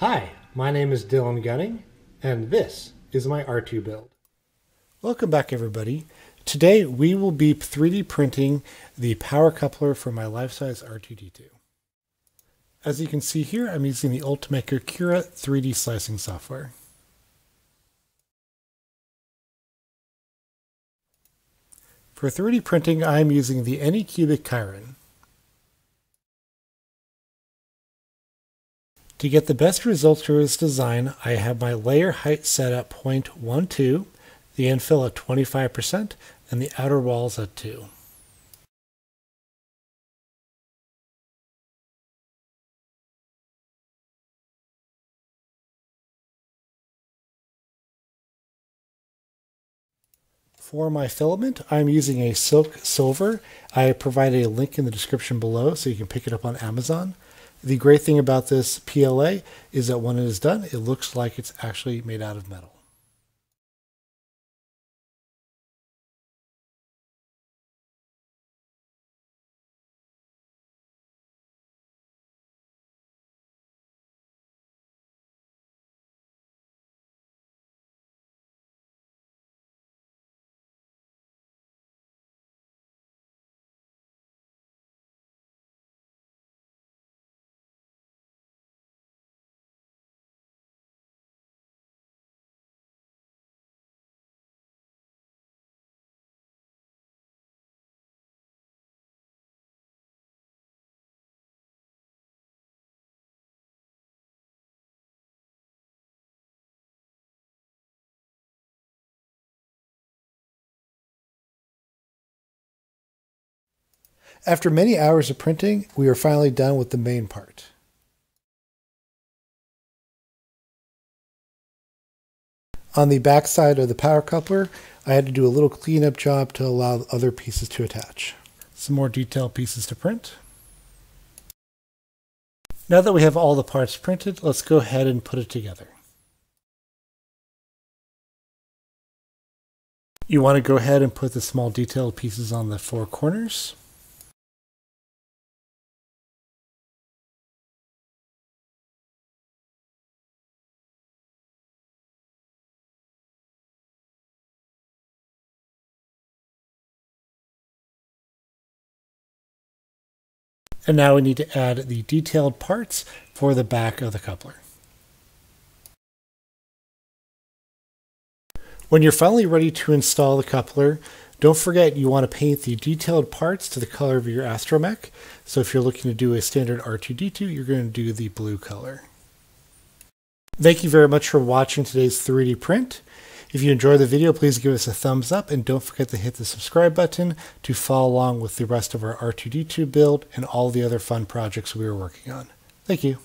Hi, my name is Dylan Gunning, and this is my R2 build. Welcome back, everybody. Today we will be 3D printing the power coupler for my life-size R2-D2. As you can see here, I'm using the Ultimaker Cura 3D slicing software. For 3D printing, I'm using the Anycubic Chiron. To get the best results for this design, I have my layer height set at 0.12, the infill at 25%, and the outer walls at 2. For my filament, I'm using a Silk Silver. I provide a link in the description below so you can pick it up on Amazon. The great thing about this PLA is that when it is done, it looks like it's actually made out of metal. After many hours of printing, we are finally done with the main part. On the back side of the power coupler, I had to do a little cleanup job to allow other pieces to attach. Some more detailed pieces to print. Now that we have all the parts printed, let's go ahead and put it together. You want to go ahead and put the small detailed pieces on the four corners. And now we need to add the detailed parts for the back of the coupler. When you're finally ready to install the coupler, don't forget you want to paint the detailed parts to the color of your astromech. So if you're looking to do a standard R2-D2, you're going to do the blue color. Thank you very much for watching today's 3D print. If you enjoyed the video, please give us a thumbs up and don't forget to hit the subscribe button to follow along with the rest of our R2-D2 build and all the other fun projects we are working on. Thank you.